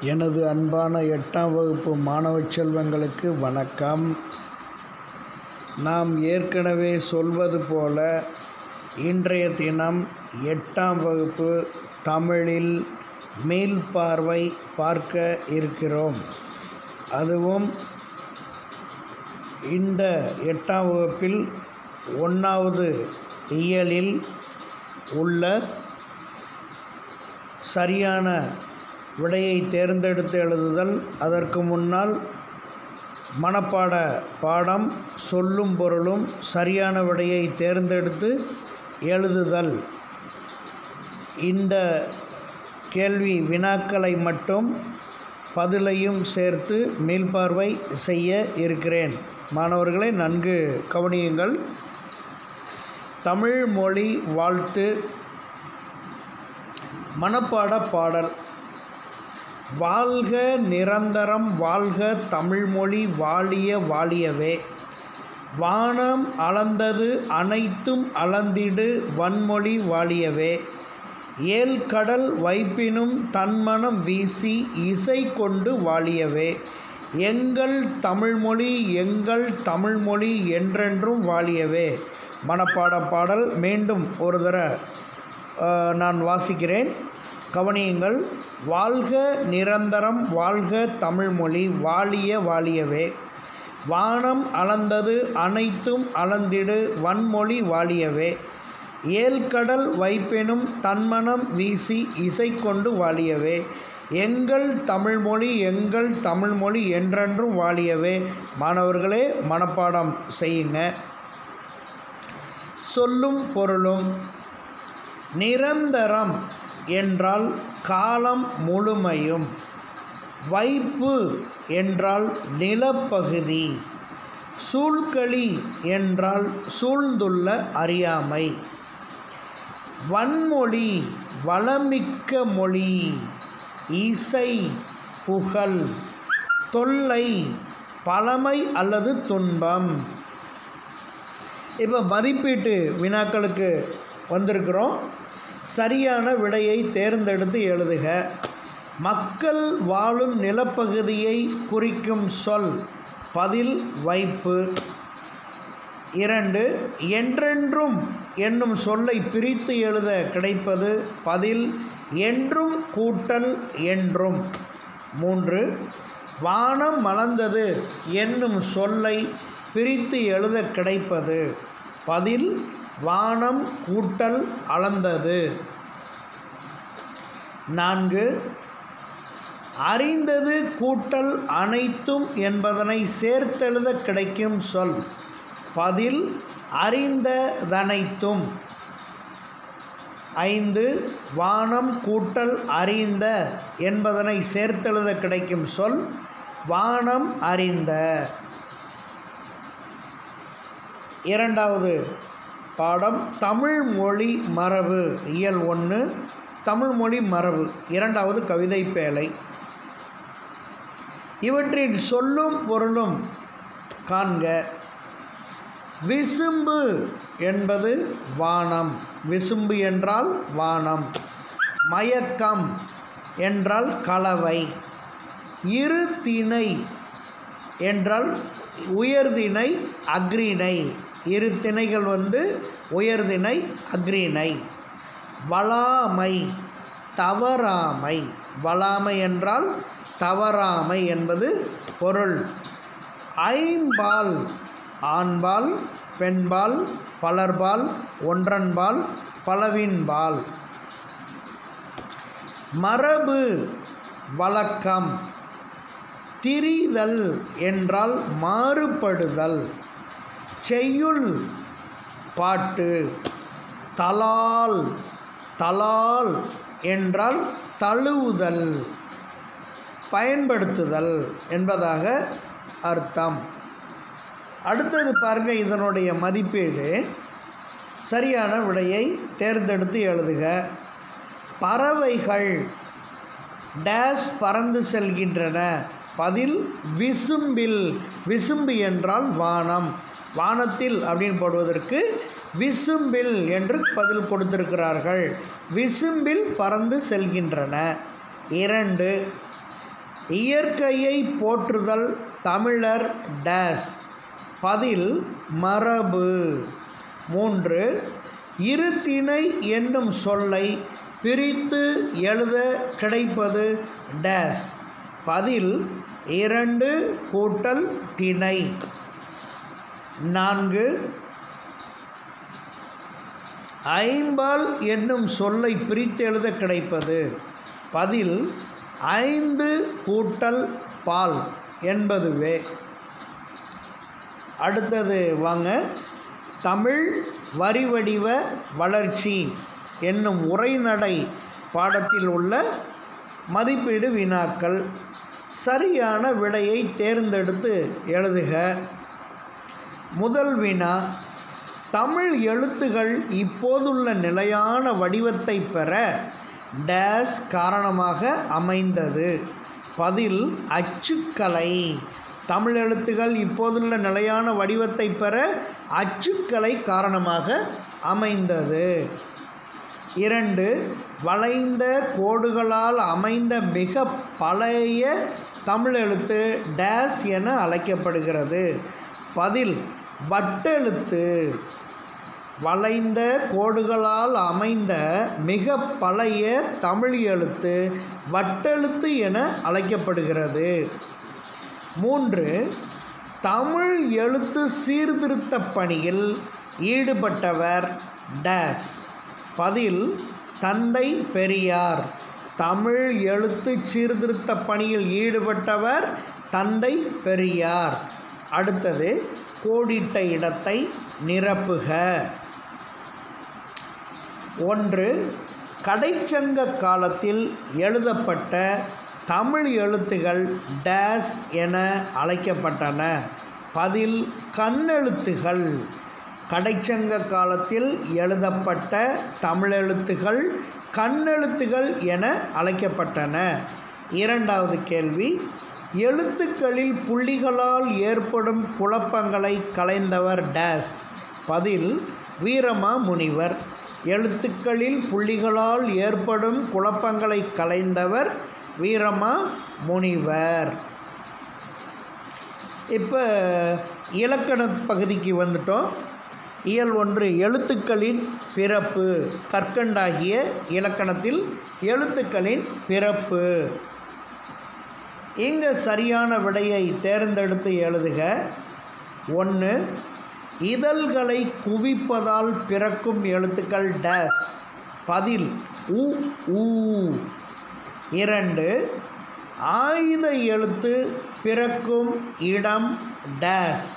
எனது அன்பான எட்டாம் வகுப்பு மாணவ செல்வங்களுக்கு வணக்கம். நாம் ஏற்கனவே சொல்வது போல இன்றைய தினம் எட்டாம் வகுப்பு தமிழில் மீள்பார்வை பார்க்க இருக்கிறோம். அதுவும் இந்த எட்டாம் வகுப்பில் ஒன்றாவது இயலில் உள்ள சரியான விடையை தேர்ந்தெடுத்து எழுதுதல். அதற்கு முன்னால் மனப்பாட பாடம் சொல்லும் பொருளும் சரியான விடையை தேர்ந்தெடுத்து எழுதுதல். இந்த கேள்வி வினாக்களை மட்டும் பதிலையும் சேர்த்து மீள்பார்வை செய்ய இருக்கிறேன். மாணவர்களை நன்கு கவனியுங்கள். தமிழ் மொழி வாழ்த்து. மனப்பாட பாடல். வாழ்க நிரந்தரம் வாழ்க தமிழ்மொழி வாழிய வாழியவே. வானம் அளந்தது அனைத்தும் அளந்திடு வன்மொழி வாழியவே. ஏல் கடல் வைப்பினும் தன்மனம் வீசி இசை கொண்டு வாழியவே. எங்கள் தமிழ்மொழி எங்கள் தமிழ்மொழி என்றென்றும் வாழியவே. மனப்பாட பாடல் மீண்டும் ஒரு தர நான் வாசிக்கிறேன். கவனியுங்கள் வாழ்க நிரந்தரம் வாழ்க தமிழ்மொழி வாழிய வாழியவே. வானம் அளந்தது அனைத்தும் அளந்திடு வன்மொழி வாழியவே. ஏழ்கடல் வைப்பெனும் தன்மனம் வீசி இசை கொண்டு வாழியவே. எங்கள் தமிழ்மொழி எங்கள் தமிழ்மொழி என்றென்றும் வாழியவே. மாணவர்களே மனப்பாடம் செய்யுங்க. சொல்லும் பொருளும் நிரந்தரம். என்றால் காலம் முழுமையும். வைப்பு என்றால் நிலப்பகுதி. சூழ்களி என்றால் சூழ்ந்துள்ள அறியாமை. வன்மொழி வளமிக்க மொழி. இசை புகழ். தொல்லை பழமை அல்லது துன்பம். இப்போ மதிப்பீட்டு வினாக்களுக்கு வந்திருக்கிறோம். சரியான விடையை தேர்ந்தெடுத்து எழுதுக. மக்கள் வாழும் நிலப்பகுதியை குறிக்கும் சொல் பதில் வைப்பு. இரண்டு என்றென்றும் என்னும் சொல்லை பிரித்து எழுத கிடைப்பது பதில் என்றும் கூட்டல் என்றும். மூன்று வானம் மலர்ந்தது என்னும் சொல்லை பிரித்து எழுத கிடைப்பது பதில் வானம் கூட்டல் அளந்தது. நான்கு அறிந்தது கூட்டல் அனைத்தும் என்பதனை சேர்த்தெழுத கிடைக்கும் சொல். பதில் அறிந்ததனைத்தும். ஐந்து வானம் கூட்டல் அறிந்த என்பதனை சேர்த்தெழுத கிடைக்கும் சொல் வானம் அறிந்த. இரண்டாவது பாடம் தமிழ் மொழி மரபு இயல் ஒன்று தமிழ் மொழி மரபு இரண்டாவது கவிதை பேழை. இவற்றின் சொல்லும் பொருளும் காண்க. விசும்பு என்பது வானம். விசும்பு என்றால் வானம். மயக்கம் என்றால் கலவை. இருதிணை என்றால் உயர்திணை அக்ரிணை இரு திணைகள் வந்து உயர்திணை அக்ரிணை வளாமை தவறாமை. வளாமை என்றால் தவறாமை என்பது பொருள். ஐம்பால் ஆண்பால் பெண்பால் பலர்பால் ஒன்றன்பால் பலவின்பால். மரபு வழக்கம். திரிதல் என்றால் மாறுபடுதல். செய்யுள் பாட்டு. தலால் தலால் என்றால் தழுவுதல் பயன்படுத்துதல் என்பதாக அர்த்தம். அடுத்தது பாருங்க இதனுடைய மதிப்பீடு. சரியான விடையை தேர்ந்தெடுத்து எழுதுக. பறவைகள் டேஸ் பறந்து செல்கின்றன. பதில் விசும்பில். விசும்பு என்றால் வானம். வானத்தில் அப்படின்னு போடுவதற்கு விசும்பில் என்று பதில் கொடுத்திருக்கிறார்கள். விசும்பில் பறந்து செல்கின்றன. இரண்டு இயற்கையை போற்றுதல் தமிழர் டேஸ். பதில் மரபு. மூன்று இருத்திணை என்னும் சொல்லை பிரித்து எழுத கிடைப்பது டேஸ். பதில் இரண்டு கூட்டல் திணை. நான்கு. ஐம்பால் என்னும் சொல்லை பிரித்து எழுத கிடைப்பது. பதில் ஐந்து கூட்டல் பால் என்பதுவே. அடுத்தது வாங்க. தமிழ் வரிவடிவ வளர்ச்சி என்னும் உரைநடை பாடத்தில் உள்ள மதிப்பீடு வினாக்கள். சரியான விடையை தேர்ந்தெடுத்து எழுதுக. முதல் வினா தமிழ் எழுத்துகள் இப்போதுள்ள நிலையான வடிவத்தை பெற டேஸ் காரணமாக அமைந்தது. பதில் அச்சுக்கலை. தமிழ் எழுத்துகள் இப்போதுள்ள நிலையான வடிவத்தை பெற அச்சுக்கலை காரணமாக அமைந்தது. இரண்டு வளைந்த கோடுகளால் அமைந்த மிக பழைய தமிழ் எழுத்து டேஸ் என அழைக்கப்படுகிறது. பதில் வட்டெழுத்து. வளைந்த கோடுகளால் அமைந்த மிக பழைய தமிழ் எழுத்து வட்டெழுத்து என அழைக்கப்படுகிறது. மூன்று தமிழ் எழுத்து சீர்திருத்த பணியில் ஈடுபட்டவர் டேஸ். பதில் தந்தை பெரியார். தமிழ் எழுத்து சீர்திருத்த பணியில் ஈடுபட்டவர் தந்தை பெரியார். அடுத்தது கோடிட்ட இடத்தை நிரப்புக. ஒன்று கடைச்சங்க காலத்தில் எழுதப்பட்ட தமிழ் எழுத்துகள் டேஸ் என அழைக்கப்பட்டன. பதில் கண்ணெழுத்துகள். கடைச்சங்க காலத்தில் எழுதப்பட்ட தமிழெழுத்துகள் கண்ணெழுத்துகள் என அழைக்கப்பட்டன. இரண்டாவது கேள்வி எழுத்துக்களில் புள்ளிகளால் ஏற்படும் குழப்பங்களை கலைந்தவர் டேஸ். பதில் வீரமா முனிவர். எழுத்துக்களில் புள்ளிகளால் ஏற்படும் குழப்பங்களை கலைந்தவர் வீரமா முனிவர். இப்போ இலக்கண பகுதிக்கு வந்துட்டோம். இயல் ஒன்று எழுத்துக்களின் பிறப்பு. கற்கண்டாகிய இலக்கணத்தில் எழுத்துக்களின் பிறப்பு. இங்கே சரியான விடையை தேர்ந்தெடுத்து எழுதுக. ஒன்று இதழ்களை குவிப்பதால் பிறக்கும் எழுத்துக்கள் டேஸ் பதில் உ ஊ இரண்டு ஆயுத எழுத்து பிறக்கும் இடம் டேஸ்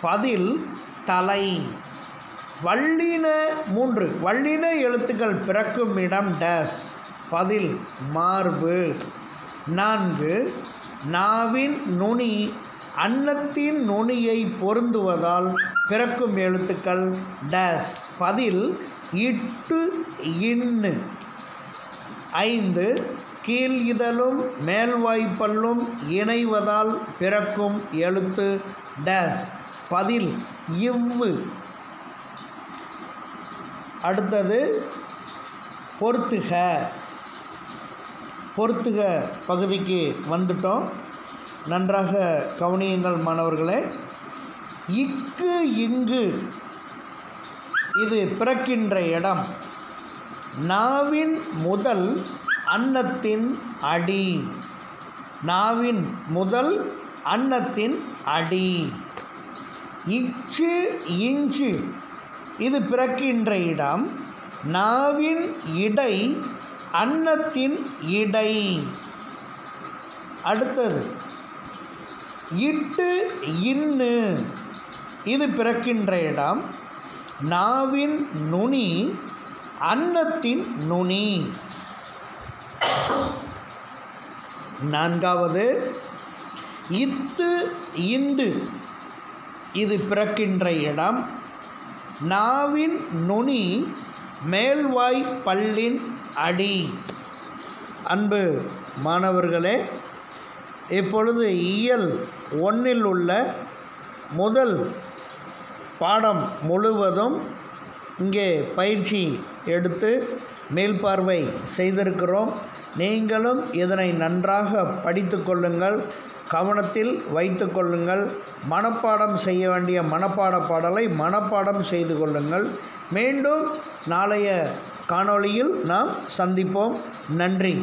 பதில் தலை. வள்ளின மூன்று வள்ளின எழுத்துக்கள் பிறக்கும் இடம் டேஸ் பதில் மார்பு. நான்கு நாவின் நுனி அன்னத்தின் நுனியை பொருந்துவதால் பிறக்கும் எழுத்துக்கள் டேஸ். பதில் இட்டு இன்னு. ஐந்து கீழ் இதழும் மேல்வாய்ப்பல்லும் இணைவதால் பிறக்கும் எழுத்து டேஸ். பதில் இவ்வு. அடுத்தது பொறுத்துக. பொறுத்துக பகுதிக்கு வந்துட்டோம். நன்றாக கவனியுங்கள் மாணவர்களே. இக்கு இங்கு. இது பிறக்கின்ற இடம். நாவின் முதல் அன்னத்தின் அடி. நாவின் முதல் அன்னத்தின் அடி. இச்சு இஞ்சு. இது பிறக்கின்ற இடம். நாவின் இடை அன்னத்தின் இடை. அடுத்தது இட்டு இன்னு. இது பிறக்கின்ற இடம். நாவின் நுனி அன்னத்தின் நுனி. நான்காவது இத்து இந்து. இது பிறக்கின்ற இடம். நாவின் நுனி மேல்வாய் பல்லின் அடி. அன்பு மாணவர்களே இப்பொழுது இயல் ஒன்றில் உள்ள முதல் பாடம் முழுவதும் இங்கே பயிற்சி எடுத்து மேல்பார்வை செய்திருக்கிறோம். நீங்களும் இதனை நன்றாக படித்து கொள்ளுங்கள் கவனத்தில் வைத்து கொள்ளுங்கள் மனப்பாடம் செய்ய வேண்டிய மனப்பாட பாடலை மனப்பாடம் செய்து கொள்ளுங்கள். மீண்டும் நாளைய காணொளியில் நாம் சந்திப்போம். நன்றி.